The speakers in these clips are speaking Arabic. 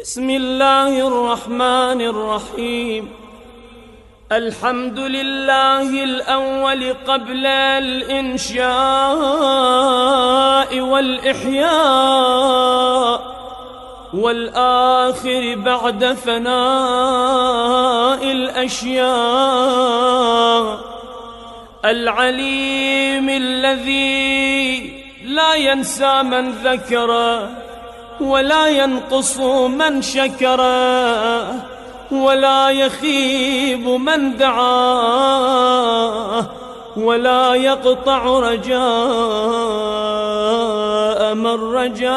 بسم الله الرحمن الرحيم. الحمد لله الأول قبل الإنشاء والإحياء والآخر بعد فناء الأشياء. العليم الذي لا ينسى من ذكره ولا ينقص من شكر ولا يخيب من دعاه ولا يقطع رجاء من رجاه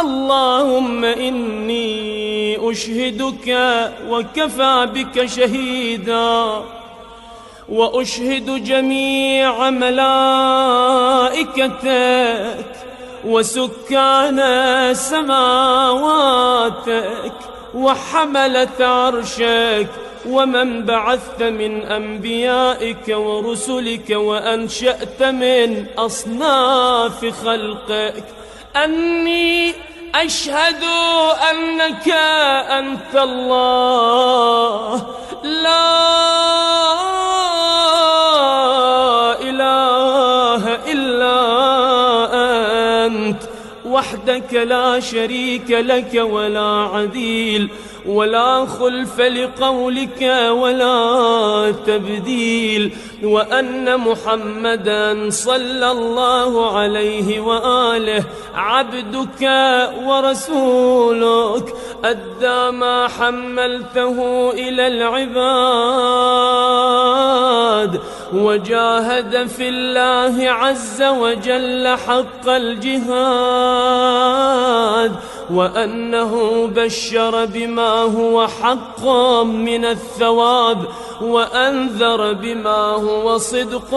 اللهم إني أشهدك وكفى بك شهيداً. وأشهد جميع ملائكتك وسكان سماواتك وحملة عرشك ومن بعثت من أنبيائك ورسلك وأنشأت من أصناف خلقك. أني أشهد أنك أنت الله. لا وحدك لا شريك لك ولا عديل ولا خلف لقولك ولا تبديل. وأن محمدا صلى الله عليه وآله عبدك ورسولك أدى ما حملته إلى العباد. وجاهد في الله عز وجل حق الجهاد وأنه بشر بما هو حق من الثواب وأنذر بما هو صدق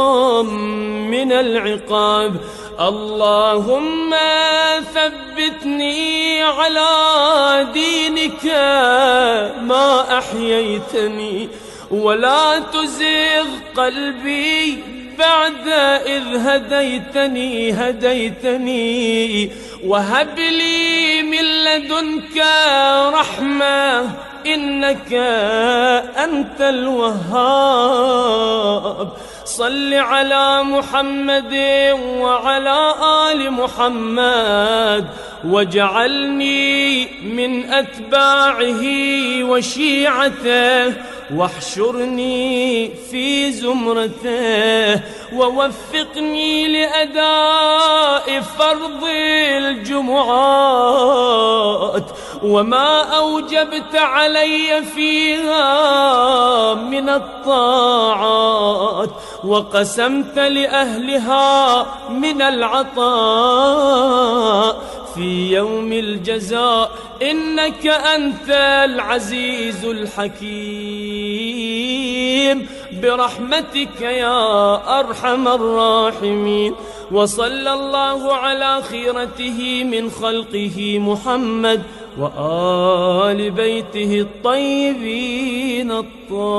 من العقاب. اللهم ثبتني على دينك ما أحييتني ولا تزغ قلبي بعد إذ هديتني هديتني. وهب لي من لدنك رحمة إنك أنت الوهاب. صل على محمد وعلى آل محمد. واجعلني من أتباعه وشيعته. واحشرني في زمرته ووفقني لأداء فرض الجمعات وما أوجبت علي فيها من الطاعات وقسمت لأهلها من العطاء في يوم الجزاء إنك أنت العزيز الحكيم. برحمتك يا أرحم الراحمين. وصلى الله على خيرته من خلقه محمد وآل بيته الطيبين الطاهرين.